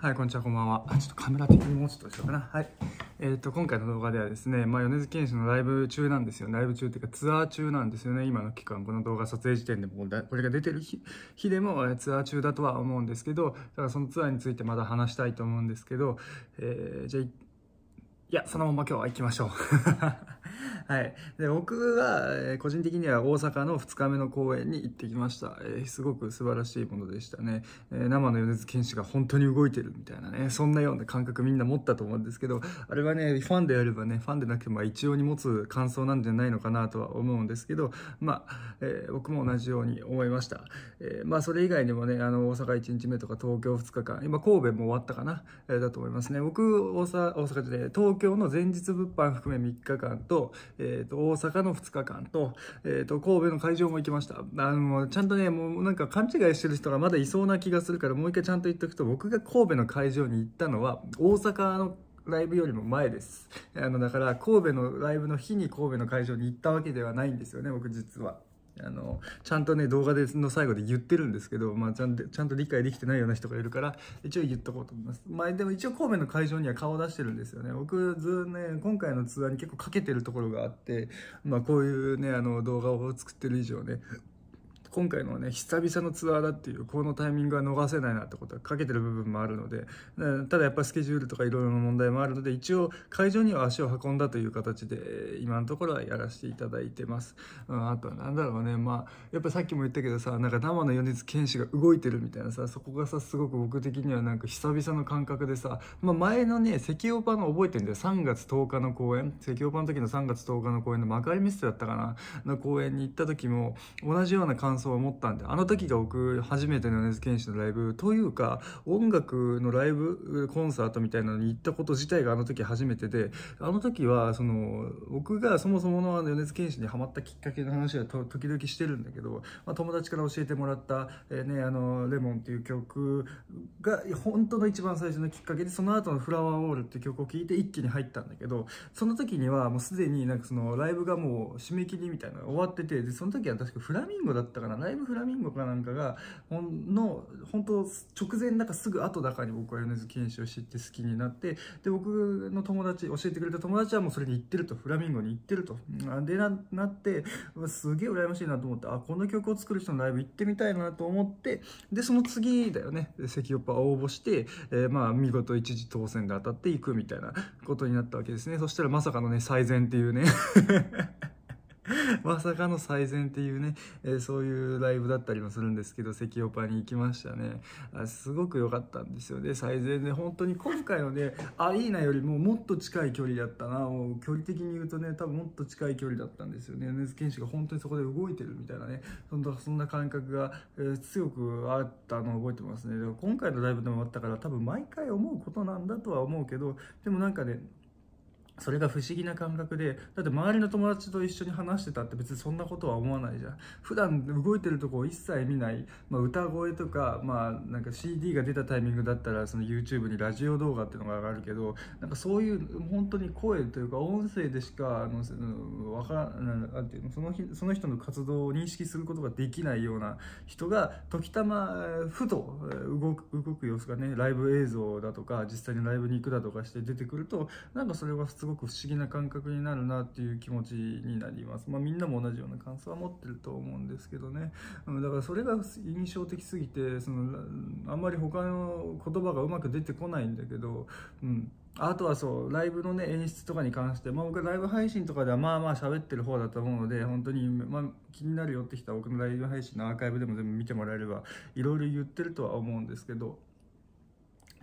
はい、こんにちは、こんばんは。ちょっとカメラ的にもうちょっとしようかな。はい。えっ、と、今回の動画ではですね、まあ、米津玄師のライブ中なんですよ。ライブ中っていうか、ツアー中なんですよね。今の期間、この動画撮影時点でも、これが出てる日日でも、えツアー中だとは思うんですけど、だからそのツアーについてまだ話したいと思うんですけど、えー、じゃあ、いや、そのまま今日は行きましょう。はい。で、僕は、えー、個人的には大阪の2日目の公演に行ってきました。えー、すごく素晴らしいものでしたね。えー、生の米津玄師が本当に動いてるみたいなね、そんなような感覚みんな持ったと思うんですけど、あれはね、ファンであればね、ファンでなくても一応に持つ感想なんじゃないのかなとは思うんですけど、まあ、え僕も同じように思いました。えまあ、それ以外にもね、あの、大阪1日目とか東京2日間、今神戸も終わったかな、えだと思いますね。僕、大阪、大阪で東京の前日物販含め3日間と、えっ、と、大阪の2日間と、えっ、ー、と、神戸の会場も行きました。あの、ちゃんとね、もうなんか勘違いしてる人がまだいそうな気がするから、もう一回ちゃんと言っておくと、僕が神戸の会場に行ったのは、大阪のライブよりも前です。あの、だから、神戸のライブの日に神戸の会場に行ったわけではないんですよね、僕実は。あのちゃんとね動画での最後で言ってるんですけど、まあ、ちゃんとちゃんと理解できてないような人がいるから一応言っとこうと思います、まあ、でも一応神戸の会場には顔を出してるんですよね。僕ずね今回のツアーに結構かけてるところがあって、まあ、こういうねあの動画を作ってる以上ね今回のね久々のツアーだっていうこのタイミングは逃せないなってことはかけてる部分もあるのでただやっぱスケジュールとかいろいろな問題もあるので一応会場には足を運んだという形で今のところはやらせていただいてます、うん、あとは何だろうねまあやっぱさっきも言ったけどさなんか生の米津玄師が動いてるみたいなさそこがさすごく僕的にはなんか久々の感覚でさ、まあ、前のね石オパの覚えてるんだよ。3月10日の公演。石オパの時の3月10日の公演の幕張ミステだったかな。の公演に行った時も同じような感想を持ったんであの時が僕初めての米津玄師のライブというか音楽のライブコンサートみたいなのに行ったこと自体があの時初めてであの時はその僕がそもそもの米津玄師にハマったきっかけの話は時々してるんだけど、まあ、友達から教えてもらった「えー、ね、あのレモン」っていう曲が本当の一番最初のきっかけでその後の「フラワーウォール」っていう曲を聴いて一気に入ったんだけどその時にはもうすでになんかそのライブがもう締め切りみたいなのが終わっててでその時は確かフラミンゴだったかな。ライブフラミンゴかなんかがほんの本当直前だかすぐ後だかに僕は米津玄師を知って好きになってで僕の友達教えてくれた友達はもうそれに行ってるとフラミンゴに行ってると。でななってすげえ羨ましいなと思ってあこの曲を作る人のライブ行ってみたいなと思ってでその次だよね。関オッパ応募して、えー、まあ見事一次当選で当たっていくみたいなことになったわけですね。そしたらまさかのね最善っていうね。まさかの最善っていうね、えー、そういうライブだったりもするんですけど、関オパに行きましたね。あすごく良かったんですよね、最善で。本当に今回のね、アリーナよりももっと近い距離だったな。もう距離的に言うとね、多分もっと近い距離だったんですよね。米津玄師が本当にそこで動いてるみたいなね、そんなそんな感覚が、えー、強くあったのを覚えてますね。今回のライブでもあったから多分毎回思うことなんだとは思うけど、でもなんかね、それが不思議な感覚でだって周りの友達と一緒に話してたって別にそんなことは思わないじゃん。普段動いてるとこを一切見ない、まあ、歌声とか,、まあ、なんか CD が出たタイミングだったらその YouTube にラジオ動画っていうのが上がるけどなんかそういう本当に声というか音声でしかあのわかなんていうのそのその人の活動を認識することができないような人が時たまふと動く動く様子がねライブ映像だとか実際にライブに行くだとかして出てくるとなんかそれは普通ごく不思議な感覚になるなっていう気持ちになります。まあ、みんなも同じような感想は持ってると思うんですけどね。だからそれが印象的すぎて、そのあんまり他の言葉がうまく出てこないんだけど、うん。あとはそうライブのね演出とかに関して、まあ、僕ライブ配信とかではまあまあ喋ってる方だと思うので本当に、まあ、気になるよって人は僕のライブ配信のアーカイブでも全部見てもらえればいろいろ言ってるとは思うんですけど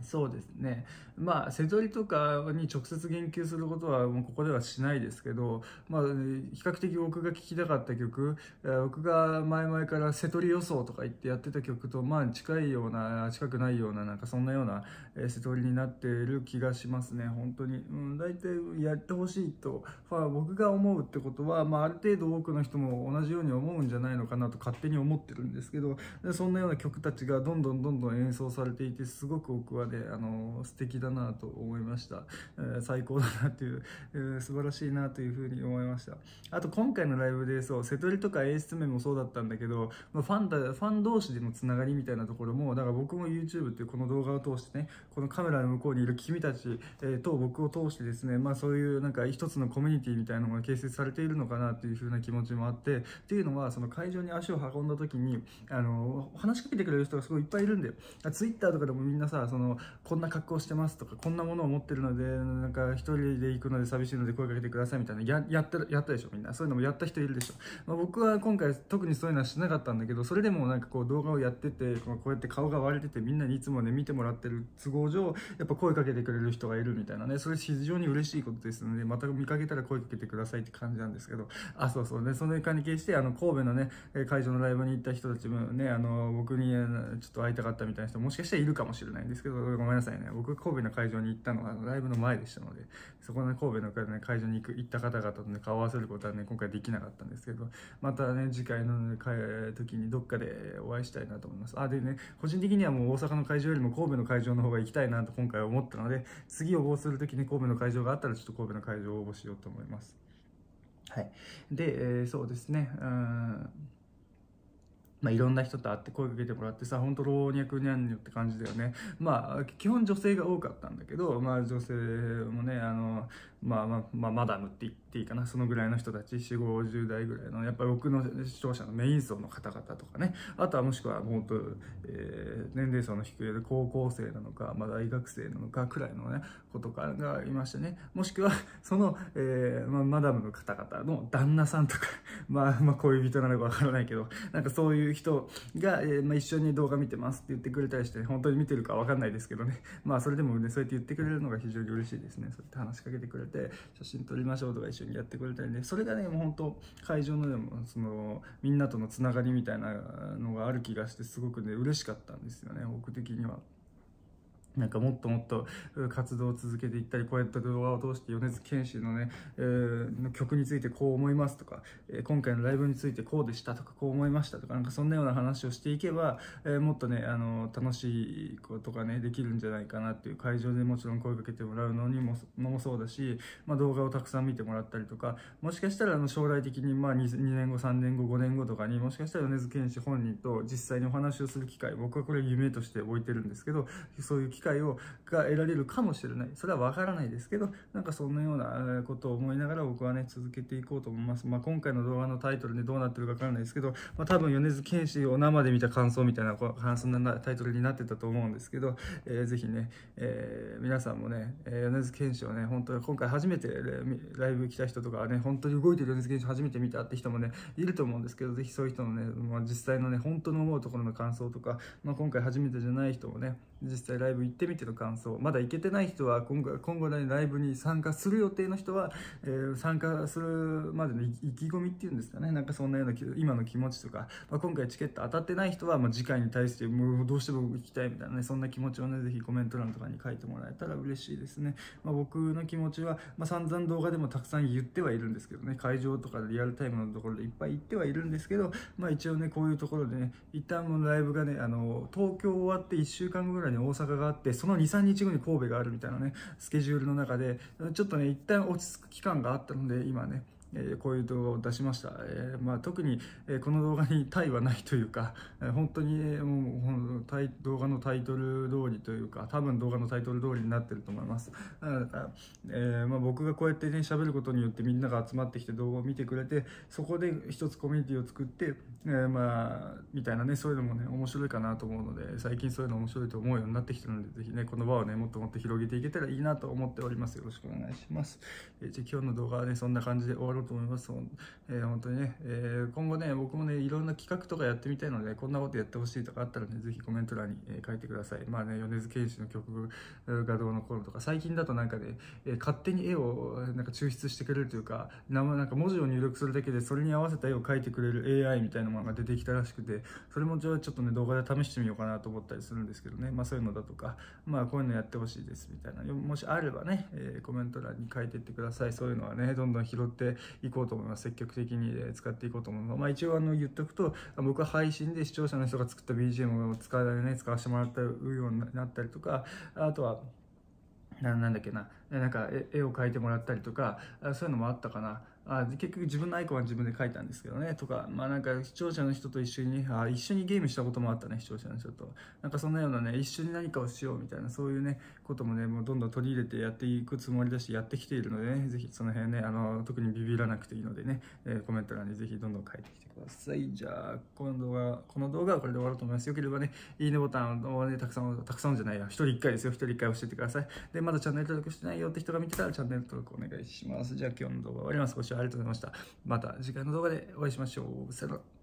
そうですね。まあ瀬戸りとかに直接言及することはもうここではしないですけど、まあ、比較的僕が聴きたかった曲僕が前々から瀬戸り予想とか言ってやってた曲とまあ近いような近くないようななんかそんなような瀬戸りになっている気がしますね。本当に、うん、大体やってほしいと、まあ、僕が思うってことは、まあ、ある程度多くの人も同じように思うんじゃないのかなと勝手に思ってるんですけどそんなような曲たちがどんどんどんどん演奏されていてすごく僕はがねあの素敵だなと思いました、えー、最高だなっていう、えー、素晴らしいなというふうに思いました。あと今回のライブでそう瀬戸りとか演出面もそうだったんだけど、まあ、ファンだファン同士でのつながりみたいなところもだから僕も YouTube っていうこの動画を通してねこのカメラの向こうにいる君たち、えー、と僕を通してですねまあそういうなんか一つのコミュニティみたいなのが形成されているのかなというふうな気持ちもあってっていうのはその会場に足を運んだ時にあの話しかけてくれる人がすごいいっぱいいるんだよ Twitter とかでもみんなさそののこんな格好してますとかこんなものを持ってるのでなんか一人で行くので寂しいので声かけてくださいみたいなややったやったでしょみんな。そういうのもやった人いるでしょ、まあ、僕は今回特にそういうのはしなかったんだけどそれでもなんかこう動画をやっててこうやって顔が割れててみんなにいつもね見てもらってる都合上やっぱ声かけてくれる人がいるみたいなね。それ非常に嬉しいことですのでまた見かけたら声かけてくださいって感じなんですけど。あそうそうね。その関係してあの神戸のね会場のライブに行った人たちもねあの僕にちょっと会いたかったみたいな人もしかしたらいるかもしれないんですけどごめんなさいね。僕神戸の会場に行ったのはライブの前でしたのでそこの、ね、神戸の会場に行く行った方々とね顔を合わせることはね今回できなかったんですけどまたね次回の、ね、時にどっかでお会いしたいなと思います。あでね個人的にはもう大阪の会場よりも神戸の会場の方が行きたいなと今回思ったので次応募する時に神戸の会場があったらちょっと神戸の会場を応募しようと思います。はい。で、えー、そうですね。うんまあ、いろんな人と会って声かけてもらってさ本当老若男女って感じだよね。まあ基本女性が多かったんだけどまあ女性もねあのまあまあ、まあ、マダムって言っていいかな。そのぐらいの人たち4 5 0代ぐらいのやっぱり僕の視聴者のメイン層の方々とかね。あとはもしくはもっと、えー、年齢層の低い高校生なのか、まあ、大学生なのかくらいのね子とかがいましてね。もしくはその、えーまあ、マダムの方々の旦那さんとか。まあ、まあ恋人なのかわからないけど。なんかそういう人が、えーまあ、一緒に動画見てますって言ってくれたりして本当に見てるかわかんないですけどね。まあそれでもねそうやって言ってくれるのが非常に嬉しいですね。そうやって話しかけてくれるれて写真撮りましょうとか一緒にやってくれたりねそれがねもう本当会場のでもそのみんなとのつながりみたいなのがある気がしてすごくね嬉しかったんですよね僕的には。なんかもっともっと活動を続けていったり、こうやった動画を通して米津玄師のね、えー、曲についてこう思いますとか、えー、今回のライブについてこうでしたとか、こう思いましたとか、なんかそんなような話をしていけば、えー、もっとね、あの、楽しいことがね、できるんじゃないかなっていう会場でもちろん声かけてもらうのにも、のもそうだし、まあ動画をたくさん見てもらったりとか、もしかしたらあの将来的にまあ 2, 2年後、3年後、5年後とかにもしかしたら米津玄師本人と実際にお話をする機会、僕はこれ夢として置いてるんですけど、そういう機会会をが得られるかもしれない。それは分からないですけどなんかそんなようなことを思いながら僕はね続けていこうと思います、まあ、今回の動画のタイトルでどうなってるか分からないですけど、まあ、多分米津玄師を生で見た感想みたいなそんなタイトルになってたと思うんですけど、えー、ぜひね、えー、皆さんもね、えー、米津玄師をね本当に今回初めてライブ来た人とかはね本当に動いてる米津玄師初めて見たって人もねいると思うんですけどぜひそういう人のね、まあ、実際のね本当の思うところの感想とか、まあ、今回初めてじゃない人もね実際ライブ行ってってみての感想。まだ行けてない人は今後今後ねライブに参加する予定の人は、えー、参加するまでの意気込みっていうんですかね。なんかそんなような今の気持ちとか、まあ、今回チケット当たってない人は、まあ、次回に対してもうどうしても行きたいみたいなねそんな気持ちをねぜひコメント欄とかに書いてもらえたら嬉しいですね、まあ、僕の気持ちは、まあ、散々動画でもたくさん言ってはいるんですけどね。会場とかでリアルタイムのところでいっぱい行ってはいるんですけど、まあ、一応ねこういうところでね一旦のライブがねあの東京終わって1週間後ぐらいに大阪があってその23日後に神戸があるみたいなねスケジュールの中でちょっとね一旦落ち着く期間があったので今ね。えこういう動画を出しました、え、まあ、特に、えこの動画にタイはないというか、え本当に、えもうタイ動画のタイトル通りというか多分動画のタイトル通りになってると思います。だから、え、まあ、僕がこうやってね喋ることによってみんなが集まってきて動画を見てくれてそこで一つコミュニティを作って、え、まあみたいなねそういうのもね面白いかなと思うので最近そういうの面白いと思うようになってきてるのでぜひねこの場をねもっともっと広げていけたらいいなと思っております。よろしくお願いします、え、じゃ今日の動画はねそんな感じで終わろうと思います。えー、本当にね、えー、今後ね、僕もね、いろんな企画とかやってみたいので、こんなことやってほしいとかあったらね、ぜひコメント欄に、え、書いてください。まあね、米津玄師の曲がどうの頃とか、最近だとなんかね、え、勝手に絵をなんか抽出してくれるというか、なんか文字を入力するだけで、それに合わせた絵を描いてくれる AI みたいなものが出てきたらしくて、それもちょっとね、動画で試してみようかなと思ったりするんですけどね、まあそういうのだとか、まあこういうのやってほしいですみたいな、もしあればね、え、コメント欄に書いてってください。そういうのはね、どんどん拾っていこうと思います。積極的に使っていこうと思います。まあ一応あの言っとくと、僕は配信で視聴者の人が作った BGM を使わね、使わせてもらったようになったりとか、あとは、ななんだっけな、なんか絵を描いてもらったりとか、そういうのもあったかな。あ結局自分のアイコンは自分で書いたんですけどねとかまあなんか視聴者の人と一緒にあ一緒にゲームしたこともあったね視聴者の人と。なんかそんなようなね一緒に何かをしようみたいなそういうねこともねもうどんどん取り入れてやっていくつもりだしやってきているのでねぜひその辺ねあの特にビビらなくていいのでね、え、コメント欄にぜひどんどん書いてきてください。じゃあ今度はこの動画はこれで終わろうと思います。よければねいいねボタンをねたくさんたくさんじゃないや一人一回ですよ。一人一回押しててください。でまだチャンネル登録してないよよって人が見てたらチャンネル登録お願いしますじゃあ今日の動画終わりますご視聴ありがとうございましたまた次回の動画でお会いしましょう。さよなら。